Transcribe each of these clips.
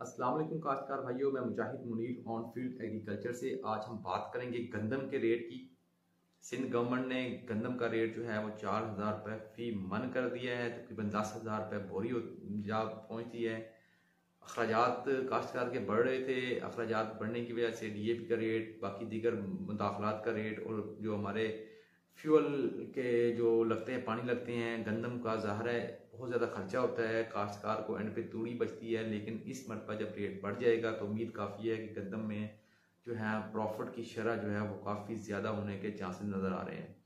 अस्सलाम वालेकुम काश्तकार भाइयों, मैं Mujahid Munir on field agriculture से। आज हम बात करेंगे गंदम के रेट की। सिंध गवर्नमेंट ने गंदम का रेट जो है वो चार हज़ार रुपये फ़ी मन कर दिया है तकरीबन दस हज़ार रुपये बोरी जा पहुँचती है। अखराज काश्तकार के बढ़ रहे थे। अखराज बढ़ने की वजह से डी ए पी का रेट बाकी दीगर मुदाखलात का रेट और जो हमारे फ्यूल के जो लगते हैं, पानी लगते हैं, गंदम का ज़ाहर है, बहुत ज़्यादा खर्चा होता है, काश्तकार को एंड पे तूड़ी बचती है, लेकिन इस मरतबा जब रेट बढ़ जाएगा तो उम्मीद काफ़ी है कि गंदम में जो है प्रॉफिट की शरह जो है वो काफ़ी ज़्यादा होने के चांसेस नज़र आ रहे हैं।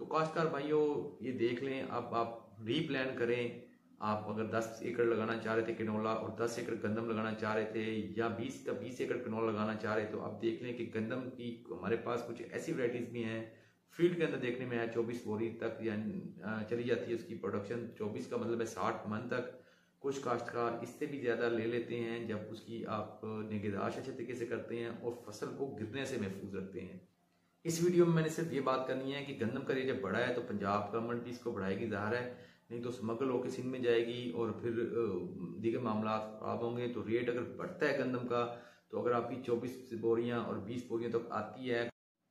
तो काश्तकार भाइयों, ये देख लें, अब आप री प्लान करें। आप अगर 10 एकड़ लगाना चाह रहे थे किनोला और 10 एकड़ गंदम लगाना चाह रहे थे या 20 का 20 एकड़ किनोला लगाना चाह रहे तो आप देख लें कि गंदम की हमारे पास कुछ ऐसी वराइटीज़ भी हैं फ़ील्ड के अंदर देखने में आया चौबीस बोरी तक यानी चली जाती है उसकी प्रोडक्शन चौबीस का मतलब है साठ मन तक कुछ काश्तकार इससे भी ज़्यादा ले लेते हैं जब उसकी आप निगहदाश अच्छे तरीके से करते हैं और फ़सल को गिरने से महफूज रखते हैं। इस वीडियो में मैंने सिर्फ़ ये बात करनी है कि गंदम का रेट जब बढ़ा है तो पंजाब गवर्नमेंट भी इसको बढ़ाएगी ज़ाहिर है, नहीं तो स्मगल होकर सिंध में जाएगी और फिर दीगर मामला खराब होंगे। तो रेट अगर बढ़ता है गंदम का तो अगर आपकी चौबीस बोरियाँ और बीस बोरियाँ तक तो आती है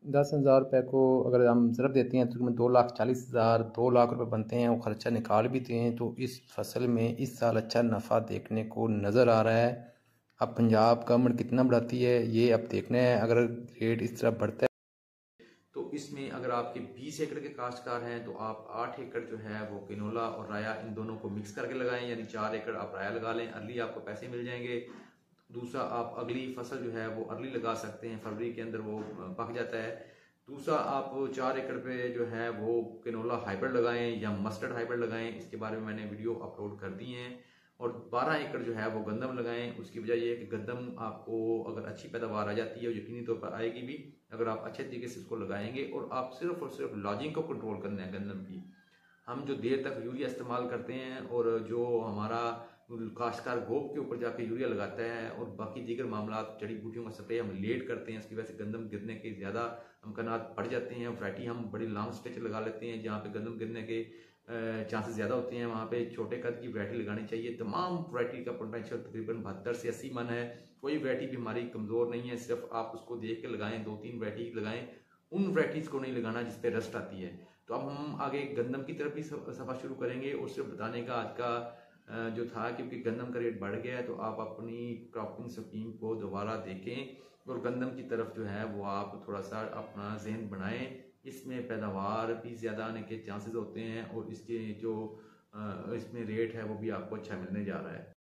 दस हज़ार रुपये को अगर हम ज़रब देते हैं तो तकरीबन दो लाख चालीस हज़ार, दो लाख रुपए बनते हैं, वो ख़र्चा निकाल भी दें तो इस फ़सल में इस साल अच्छा नफ़ा देखने को नज़र आ रहा है। अब पंजाब गवर्नमेंट कितना बढ़ाती है, ये अब देखना है। अगर रेट इस तरह बढ़ता है तो इसमें अगर आपके 20 एकड़ के काश्तकार हैं तो आप 8 एकड़ जो है, वो किनोला और राया इन दोनों को मिक्स करके लगाएँ। यानी चार एकड़ आप राया लगा लें, अर्ली आपको पैसे मिल जाएँगे। दूसरा आप अगली फ़सल जो है वो अर्ली लगा सकते हैं, फरवरी के अंदर वो पक जाता है। दूसरा आप चार एकड़ पे जो है वो किनोला हाइब्रिड लगाएँ या मस्टर्ड हाइब्रिड लगाएँ, इसके बारे में मैंने वीडियो अपलोड कर दी हैं। और 12 एकड़ जो है वो गंदम लगाएँ, उसकी वजह यह है कि गंदम आपको अगर अच्छी पैदावार आ जाती है यकीनी तौर पर आएगी भी, अगर आप अच्छे तरीके से इसको लगाएँगे और आप सिर्फ़ और सिर्फ़ लॉजिंग को कंट्रोल करना है गंदम की। हम जो देर तक यूरिया इस्तेमाल करते हैं और जो हमारा काश्तकार गोप के ऊपर जाके यूरिया लगाता है और बाकी दीगर मामला जड़ी बूटियों का स्प्रे हम लेट करते हैं, इसकी वजह से गंदम गिरने के ज़्यादा अमकान बढ़ जाते हैं वैरायटी हम बड़ी लॉन्ग स्ट्रेच लगा लेते हैं, जहाँ पे गंदम गिरने के चांसेस ज़्यादा होते हैं, वहाँ पे छोटे कद की वैरायटी लगानी चाहिए। तमाम वैरायटी का पोटेंशियल तकरीबन बहत्तर से अस्सी मन है। कोई वैरायटी भी हमारी कमज़ोर नहीं है, सिर्फ़ आप उसको देख के लगाएँ, दो तीन वैरायटी लगाएँ, उन वैरायटीज़ को नहीं लगाना जिसपे रस्ट आती है। तो अब हम आगे गंदम की तरफ़ भी सफ़ा शुरू करेंगे और सिर्फ़ बताने का आज का जो था क्योंकि गंदम का रेट बढ़ गया है तो आप अपनी क्रॉपिंग स्कीम को दोबारा देखें और गंदम की तरफ़ जो है वो आप थोड़ा सा अपना जहन बनाएँ। इसमें पैदावार भी ज़्यादा आने के चांसेस होते हैं और इसके जो इसमें रेट है वो भी आपको अच्छा मिलने जा रहा है।